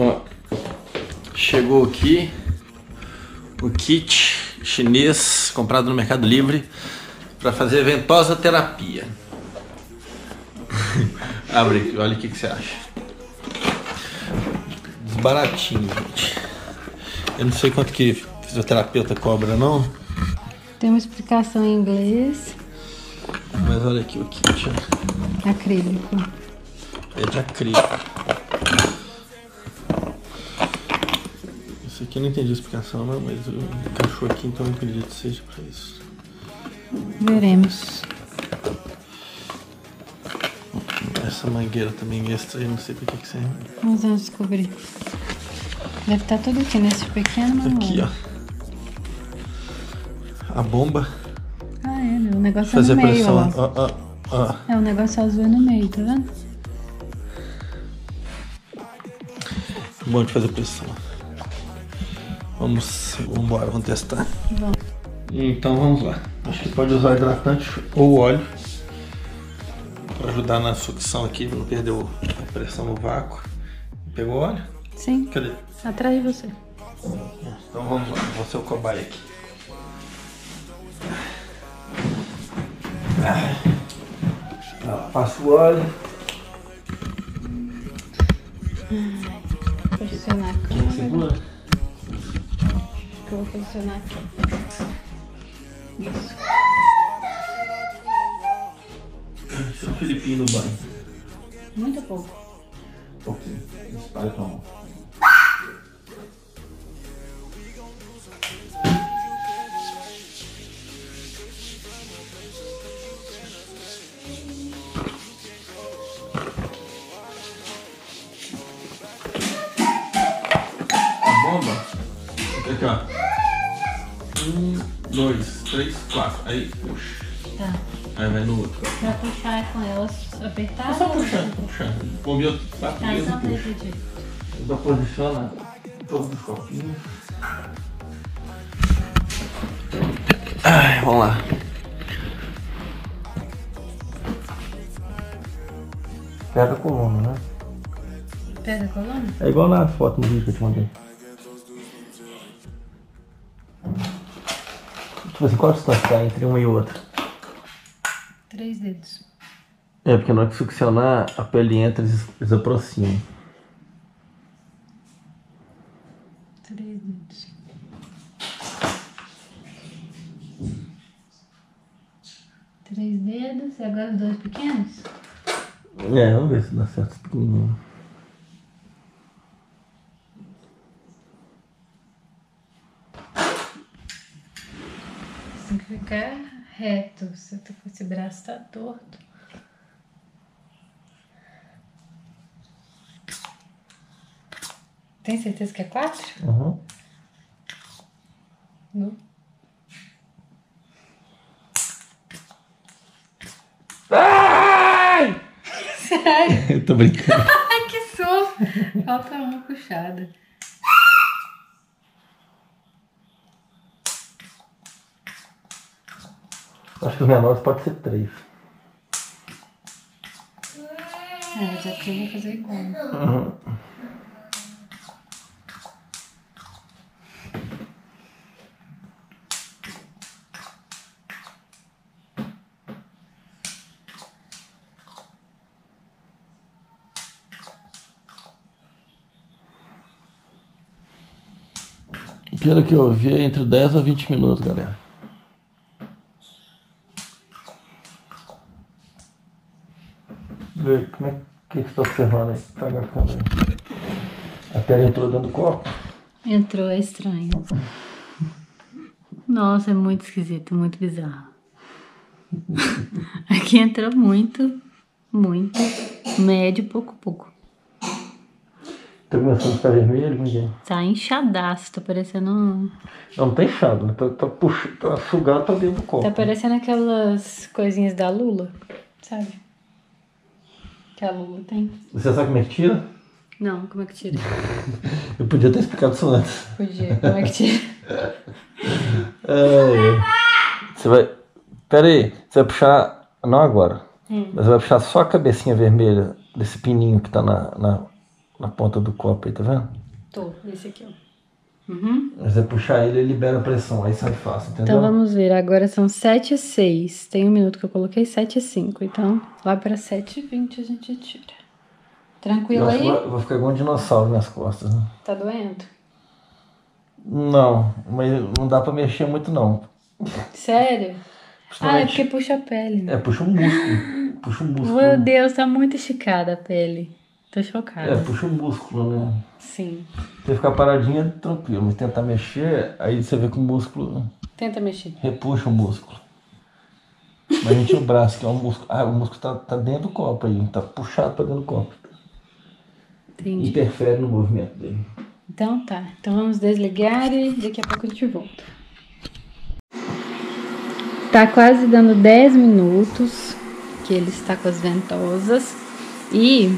Ó, chegou aqui o kit chinês comprado no Mercado Livre para fazer ventosa terapia. Abre aqui, olha o que, que você acha. Desbaratinho, gente. Eu não sei quanto que fisioterapeuta cobra, não. Tem uma explicação em inglês. Mas olha aqui o kit. Acrílico. É de acrílico. Isso aqui eu não entendi a explicação, não, mas eu- encaixou aqui, então eu acredito que seja pra isso. Veremos. Essa mangueira também extra, eu não sei pra que que serve. Vamos descobrir. Deve estar tudo aqui nesse pequeno manual. Aqui, ó. A bomba. Ah, é, o negócio Fazer é no meio, pressão. ó. Ó, ó, ó. É, o negócio azul é no meio, tá vendo? Bom de fazer pressão. Vamos, vamos embora, vamos testar. Vamos. Então vamos lá. Acho que pode usar hidratante ou óleo para ajudar na sucção aqui, não perder o- a pressão no vácuo. Pegou óleo? Sim, Cadê? atrás de você. Então vamos lá, vou ser o cobaia aqui. Ah, Passa o óleo. Posicionar aqui. Isso. Seu Filipinho no banho. Muito pouco. Pouquinho. Espalha tua mão. Dois, três, quatro. Aí puxa. Tá. Aí vai no outro. Pra puxar é com elas apertadas? Só puxando, puxando. Bombeou quatro Tá, vezes só e pra puxa. repetir. Ainda posiciona todos os copinhos. Ai, vamos lá. Pega a coluna, né? Pega a coluna? É igual na foto no vídeo que eu te mandei. Tipo assim, qual a distância tá entre uma e outra? Três dedos. É, porque na hora que succionar, a pele entra e eles, aproximam. Três dedos. Três dedos e agora os dois pequenos? É, vamos ver se dá certo esse pequenininho. Tem que ficar reto. Se tu- esse braço tá torto. Tem certeza que é quatro? Uhum. Não. Ai! Sério? Eu tô brincando. Ai, que sofro! Falta uma puxada. Acho que os menores pode ser três. É, mas aqui eu vou fazer igual. Pelo que eu vi, é entre 10 a 20 minutos, galera. Vê como é que você está observando aí. Pega a câmera. A tela entrou dentro do copo. Entrou, é estranho. Nossa, é muito esquisito, muito bizarro. Aqui entrou muito, muito, médio, pouco, pouco. Tá começando a ficar vermelho, ninguém. Tá inchadaço, tá parecendo. um- Não, não tá inchado, né? Tá, tá, puxa, tá sugado pra dentro do copo. Tá parecendo aquelas coisinhas da Lula, sabe? Que a Lula tem. Você sabe como é que tira? Não, como é que tira? Eu podia ter explicado isso antes. Podia, como é que tira? É. Você vai. Pera aí, você vai puxar. Não agora. Mas você vai puxar só a cabecinha vermelha desse pininho que tá na, na na ponta do copo aí, tá vendo? Tô, esse aqui, ó. Uhum. Mas é puxar ele, ele libera a pressão, aí sai fácil, entendeu? Então vamos ver, agora são 7 e 6. Tem um minuto que eu coloquei 7 e 5. Então lá pra 7 e 20 a gente tira. Tranquilo eu aí? vai- vai ficar igual um dinossauro nas costas, né? Tá doendo? Não, mas não dá pra mexer muito não. Sério? Ah, é porque puxa a pele, né? É, puxa um músculo. Puxa um músculo. Meu Deus, tá muito esticada a pele. Tô chocada. É, puxa um músculo, né? Sim. Você ficar paradinha, tranquilo, mas tentar mexer, aí você vê que o músculo Tenta mexer. repuxa o músculo. Mas a gente o braço, que é um músculo. Ah, o músculo tá, tá dentro do copo aí, tá puxado pra dentro do copo. Entendi. Interfere no movimento dele. Então tá. Então vamos desligar e daqui a pouco a gente volta. Tá quase dando 10 minutos que ele está com as ventosas. E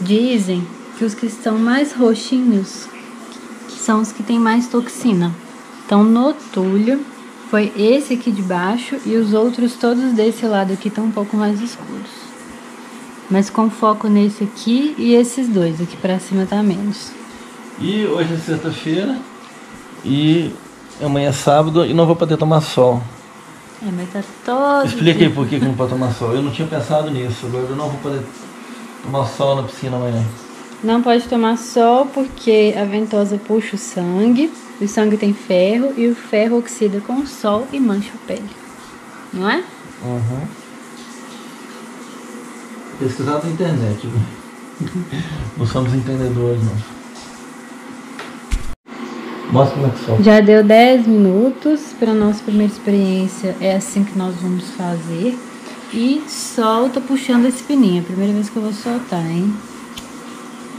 dizem que os que estão mais roxinhos são os que têm mais toxina. Então no tulho foi esse aqui de baixo e os outros todos desse lado aqui estão um pouco mais escuros. Mas com foco nesse aqui e esses dois aqui pra cima tá menos. E hoje é sexta-feira e amanhã é sábado e não vou poder tomar sol. É, mas tá todo. Explica aí por que, que não pode tomar sol. Eu não tinha pensado nisso, agora eu não vou poder tomar sol na piscina amanhã. Não pode tomar sol porque a ventosa puxa o sangue, o sangue tem ferro e o ferro oxida com o sol e mancha a pele. Não é? Uhum. Pesquisar na internet. não somos entendedores, não. Mostra como é que solta. Já deu 10 minutos para nossa primeira experiência. É assim que nós vamos fazer. E solta puxando esse pininho. É a primeira vez que eu vou soltar, hein?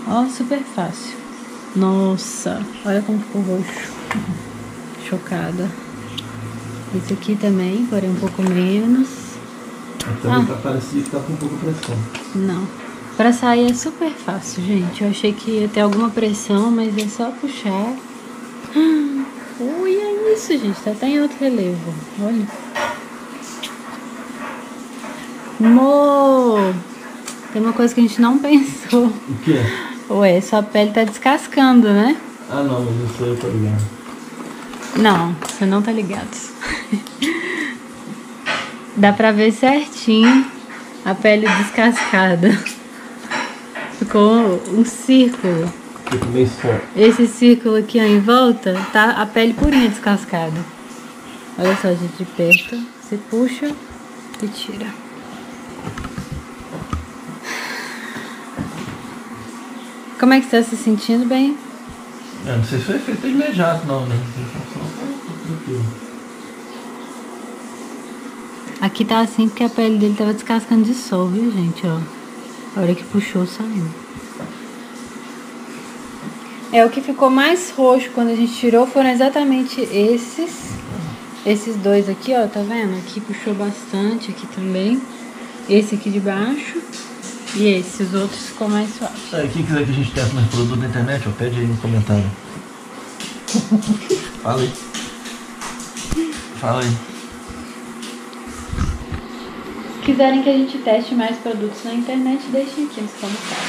Ó, super fácil. Nossa, olha como ficou roxo. Chocada. Esse aqui também, porém um pouco menos. Também tá parecido que tá com um pouco de pressão. Não. Pra sair é super fácil, gente. Eu achei que ia ter alguma pressão, mas é só puxar. Ui, é isso, gente. Tá até em outro relevo. Olha. Mo! Tem uma coisa que a gente não pensou. O quê? Ué, sua pele tá descascando, né? Ah não, mas isso aí eu tô ligado. Não, você não tá ligado. Dá pra ver certinho a pele descascada. Ficou um círculo. Fico meio só. Esse círculo aqui ó, em volta tá a pele purinha descascada. Olha só, gente, de perto. Você puxa e tira. Como é que você tá se sentindo bem? Eu não sei se foi efeito imediato não, né? Aqui tá assim porque a pele dele tava descascando de sol, viu, gente? Ó. A hora que puxou, saiu. É, o que ficou mais roxo quando a gente tirou foram exatamente esses. Esses dois aqui, ó, tá vendo? Aqui puxou bastante, aqui também. Esse aqui de baixo. E esse, os outros ficou mais suave. Aí, quem quiser que a gente teste mais produto na internet, ó, pede aí no comentário. Fala aí. Fala aí. Se quiserem que a gente teste mais produtos na internet, deixem aqui nos comentários.